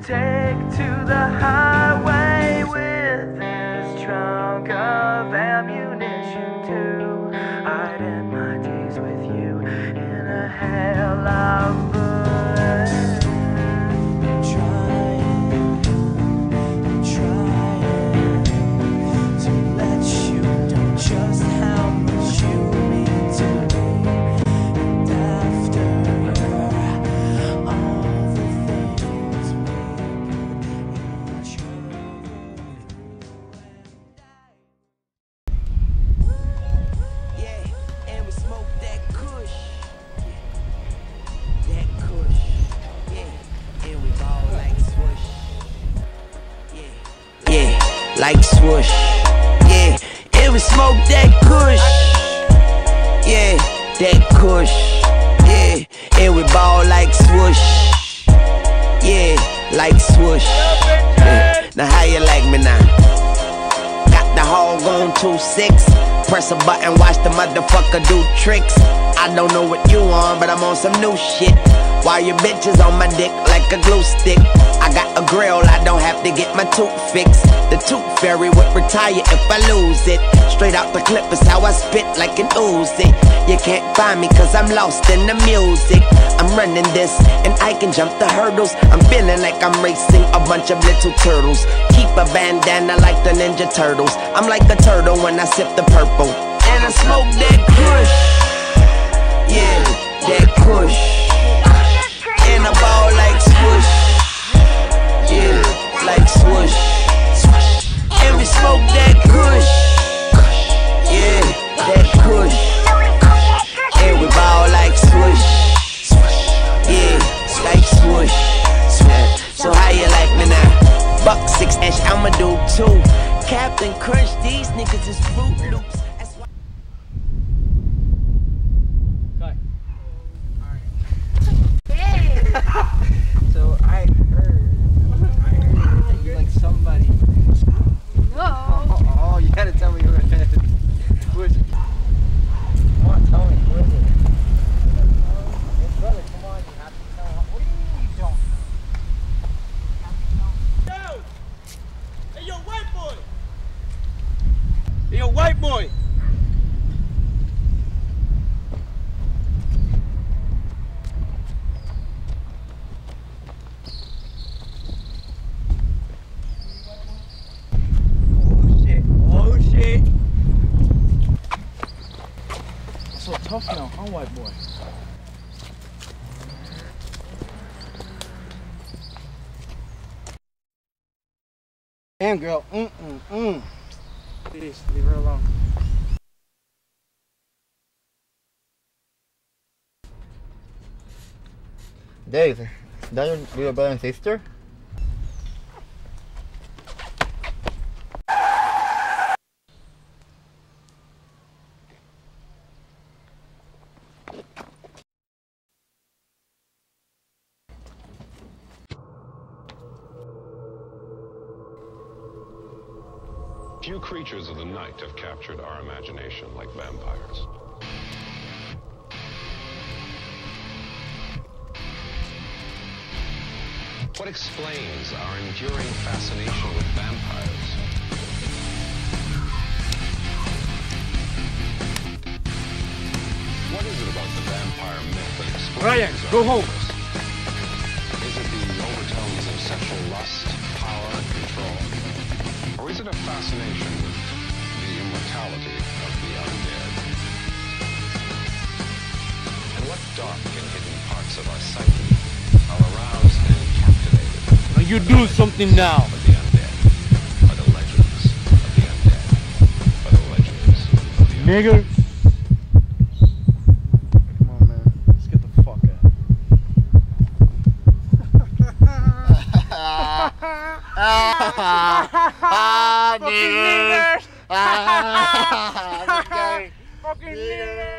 take like swoosh. Yeah, and we smoke that kush. Yeah, that kush. Yeah, and we ball like swoosh. Yeah, like swoosh. Yeah. Now how you like me now? Got the hog on 2-6 Press a button, watch the motherfucker do tricks I don't know what you on, but I'm on some new shit. While your bitches on my dick like a glue stick. I got a grill, I don't have to get my tooth fixed. The tooth fairy would retire if I lose it. Straight out the clip is how I spit like an Uzi. You can't find me cause I'm lost in the music. I'm running this and I can jump the hurdles. I'm feeling like I'm racing a bunch of little turtles. Keep a bandana like the Ninja Turtles. I'm like a turtle when I sip the purple. And I smoke that kush Yeah, that kush And a ball like swoosh Yeah, like swoosh And we smoke that kush. Yeah, that kush. And we ball like swoosh Yeah, like swoosh So how you like me now? Buck six inch, I'ma do two. Captain Crunch, these niggas is Fruit Loops So I heard, I heard that you like somebody. No. Oh, oh, you gotta tell me who it is. Who is it? Come on, tell me. Who is it? Hey, brother, come on, you have to tell. What do you mean you don't? Yo! Hey, yo, white boy! Hey, yo, white boy! Oh shit! Oh shit! so tough now, huh, white boy? Damn, girl. Mm mm mm. Please leave her alone. Dave, is that your little brother and sister? Few creatures of the night have captured our imagination like vampires. What explains our enduring fascination with vampires? What is it about the vampire myth that explains Brian, go home. Is it the overtones of sexual lust, power, control? Or is it a fascination with the immortality of the undead? And what dark and hidden parts of our psyche are aroused and captivated Now you do something now. by the undead, by the legends of the undead, by the legends of the undead? Nigger. Come on, man. Let's get the fuck out. Ah, niggas! Ah. Fucking nigger.